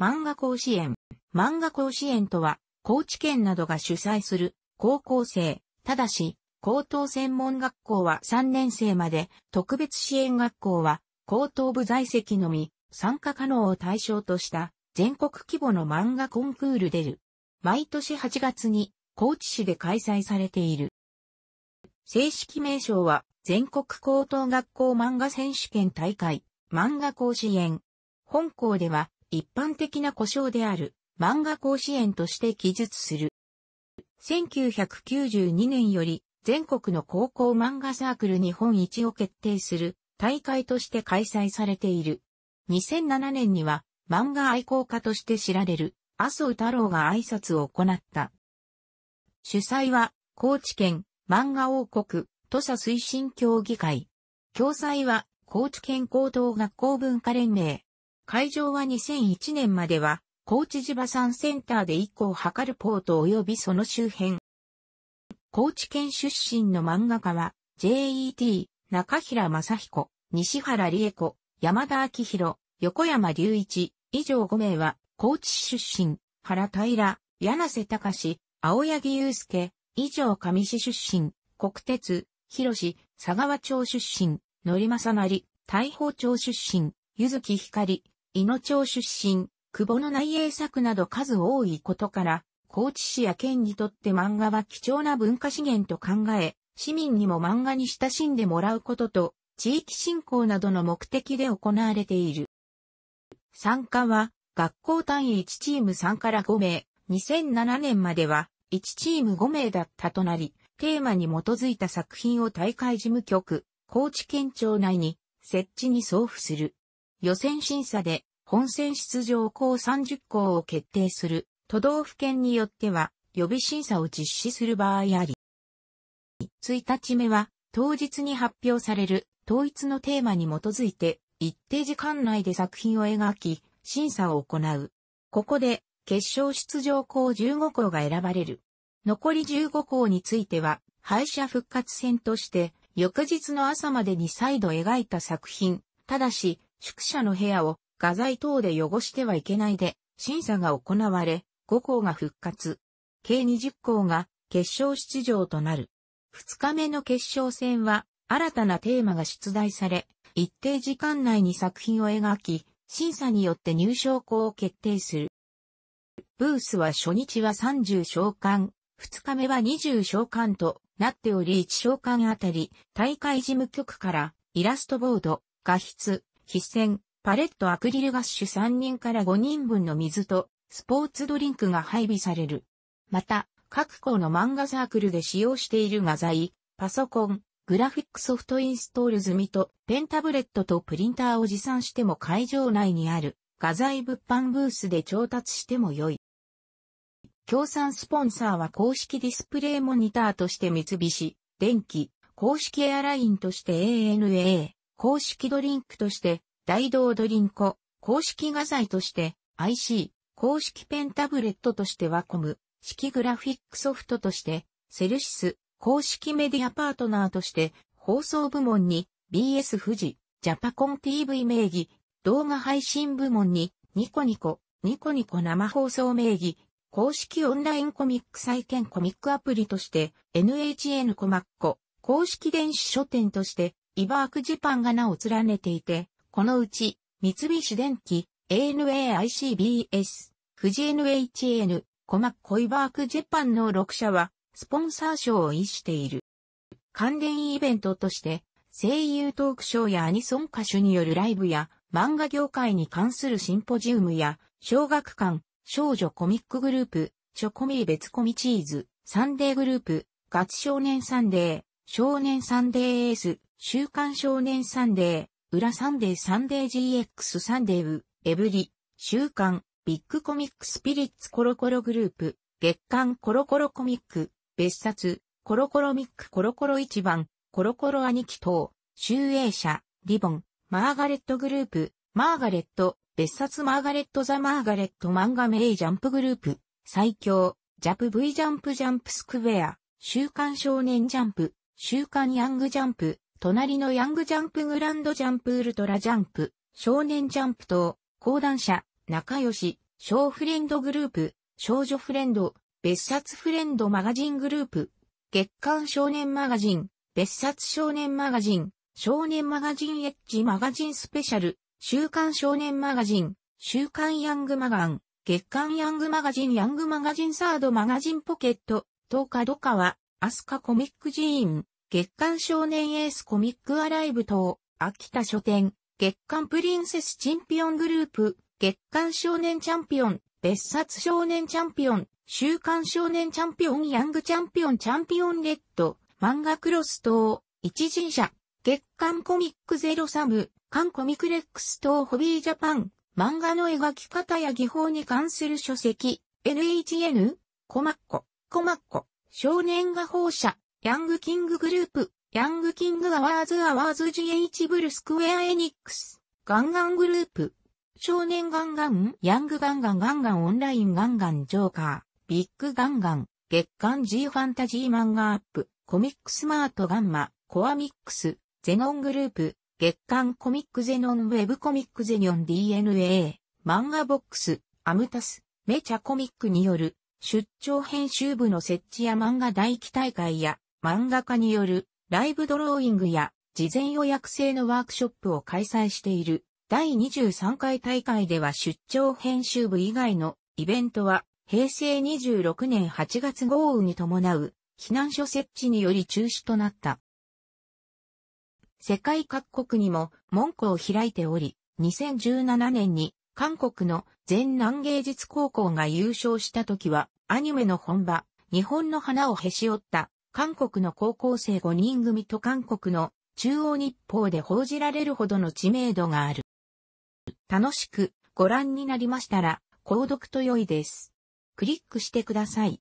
漫画甲子園。漫画甲子園とは、高知県などが主催する高校生、ただし、高等専門学校は3年生まで、特別支援学校は高等部在籍のみ、参加可能を対象とした全国規模の漫画コンクールでる。毎年8月に高知市で開催されている。正式名称は全国高等学校漫画選手権大会漫画甲子園。本校では一般的な故障である漫画甲子園として記述する。1992年より全国の高校漫画サークル日本一を決定する大会として開催されている。2007年には漫画愛好家として知られる麻生太郎が挨拶を行った。主催は高知県漫画王国土佐推進協議会。共催は高知県高等学校文化連盟。会場は2001年までは高知地場産センターで以降図るポート及びその周辺。高知県出身の漫画家は JET、中平正彦、西原理恵子、山田明宏、横山隆一、以上5名は高知市出身、原平、柳瀬隆、青柳祐介、以上上市出身、国鉄、広志、佐川町出身、のり正成、大宝町出身、ゆずき光、伊野町出身、久保の内営作など数多いことから、高知市や県にとって漫画は貴重な文化資源と考え、市民にも漫画に親しんでもらうことと、地域振興などの目的で行われている。参加は、学校単位1チーム3から5名、2007年までは1チーム5名だったとなり、テーマに基づいた作品を大会事務局、高知県庁内に設置に送付する。予選審査で本選出場校30校を決定する都道府県によっては予備審査を実施する場合あり。1日目は当日に発表される統一のテーマに基づいて一定時間内で作品を描き審査を行う。ここで決勝出場校15校が選ばれる。残り15校については、敗者復活戦として、翌日の朝までに再度描いた作品、ただし、宿舎の部屋を画材等で汚してはいけないで、審査が行われ、5校が復活。計20校が決勝出場となる。2日目の決勝戦は、新たなテーマが出題され、一定時間内に作品を描き、審査によって入賞校を決定する。ブースは初日は30召喚、2日目は20召喚となっており1召喚あたり、大会事務局からイラストボード、画筆、筆線、パレットアクリルガッシュ3人から5人分の水とスポーツドリンクが配備される。また、各校の漫画サークルで使用している画材、パソコン、グラフィックソフトインストール済みとペンタブレットとプリンターを持参しても会場内にある画材物販ブースで調達しても良い。協賛スポンサーは公式ディスプレイモニターとして三菱、電機、公式エアラインとして ANA、公式ドリンクとして大道ドリンコ、公式画材として IC、公式ペンタブレットとしてワコム、式グラフィックソフトとしてセルシス、公式メディアパートナーとして放送部門に BS 富士、ジャパコン TV 名義、動画配信部門にニコニコ、ニコニコ生放送名義、公式オンラインコミック再建コミックアプリとして NHN コマッコ、公式電子書店としてイバークジパンが名を連ねていて、このうち三菱電機、ANAICBS、富士 NHN、コマッコイバークジパンの6社はスポンサー賞を逸している。関連イベントとして声優トークショーやアニソン歌手によるライブや漫画業界に関するシンポジウムや小学館、少女コミックグループ、チョコミー別コミチーズ、サンデーグループ、ガチ少年サンデー、少年サンデーエース、週刊少年サンデー、裏サンデーサンデー GX サンデーウ、エブリ、週刊、ビッグコミックスピリッツコロコログループ、月刊コロコロコミック、別冊、コロコロミックコロコロ一番、コロコロ兄貴等、集英社、リボン、マーガレットグループ、マーガレット、別冊マーガレット・ザ・マーガレット漫画名ジャンプグループ、最強、ジャプ V ジャンプジャンプスクエア、週刊少年ジャンプ、週刊ヤングジャンプ、隣のヤングジャンプグランドジャンプウルトラジャンプ、少年ジャンプ等、講談社、仲良し、小フレンドグループ、少女フレンド、別冊フレンドマガジングループ、月刊少年マガジン、別冊少年マガジン、少年マガジンエッジマガジンスペシャル、週刊少年マガジン、週刊ヤングマガン、月刊ヤングマガジンヤングマガジンサードマガジンポケット、東日角川、アスカコミックジーン、月刊少年エースコミックアライブ等、秋田書店、月刊プリンセスチンピオングループ、月刊少年チャンピオン、別冊少年チャンピオン、週刊少年チャンピオンヤングチャンピオンチャンピオンレッド、漫画クロス等、一迅社、月刊コミックゼロサム、月刊コミック REX 等ホビージャパン、漫画の描き方や技法に関する書籍、NHN、 comico、comico、少年画報社、ヤングキンググループ、ヤングキングアワーズアワーズ GH ブルスクエアエニックス、ガンガングループ、少年ガンガン、ヤングガンガンガンガンオンラインガンガンジョーカー、ビッグガンガン、月刊 G ファンタジー漫画アップ、コミックスマートガンマ、コアミックス、ゼノングループ、月刊コミックゼノンウェブコミックゼニョン DNA、漫画ボックス、アムタス、メチャコミックによる、出張編集部の設置や漫画大期大会や、漫画家による、ライブドローイングや、事前予約制のワークショップを開催している。第23回大会では出張編集部以外のイベントは平成26年8月豪雨に伴う避難所設置により中止となった。世界各国にも門戸を開いており、2017年に韓国の全南芸術高校が優勝した時はアニメの本場、日本の花をへし折った韓国の高校生5人組と韓国の中央日報で報じられるほどの知名度がある。楽しくご覧になりましたら、購読と良いです。クリックしてください。